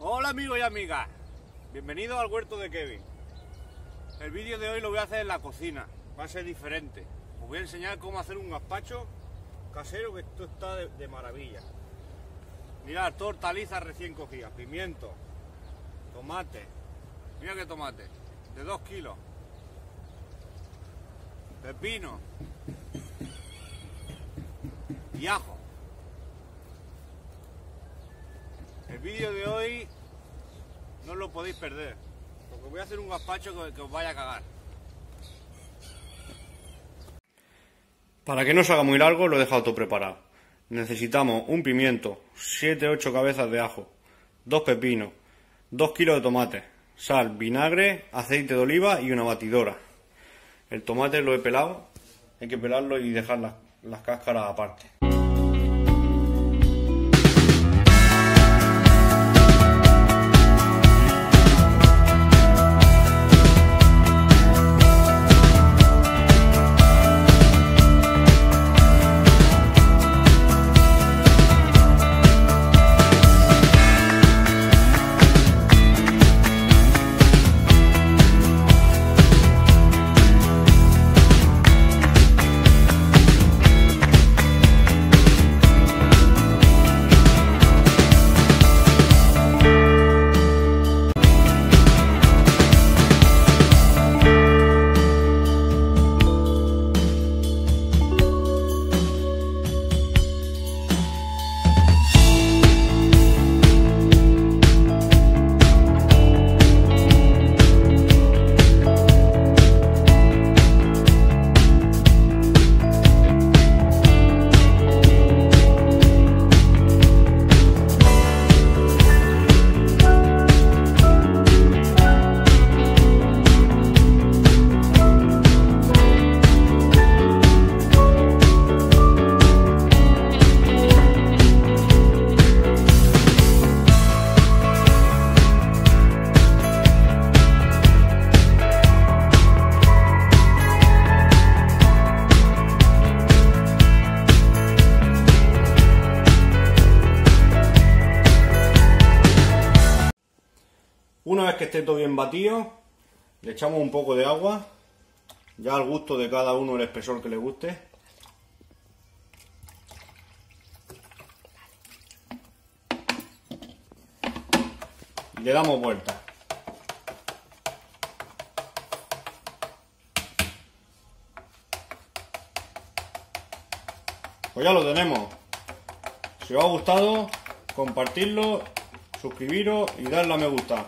Hola amigos y amigas, bienvenidos al huerto de Kevin. El vídeo de hoy lo voy a hacer en la cocina, va a ser diferente. Os voy a enseñar cómo hacer un gazpacho casero que esto está de, maravilla. Mirad, toda hortalizas recién cogidas, pimiento, tomate, mira qué tomate, de 2 kilos, pepino y ajo. El vídeo de hoy no lo podéis perder, porque voy a hacer un gazpacho que, que os vaya a cagar. Para que no se haga muy largo, lo he dejado todo preparado. Necesitamos un pimiento, 7-8 cabezas de ajo, dos pepinos, 2 kilos de tomate, sal, vinagre, aceite de oliva y una batidora. El tomate lo he pelado, hay que pelarlo y dejar las, las cáscaras aparte. Una vez que esté todo bien batido, le echamos un poco de agua, ya al gusto de cada uno el espesor que le guste. Y le damos vuelta. Pues ya lo tenemos. Si os ha gustado, compartirlo, suscribiros y darle a me gusta.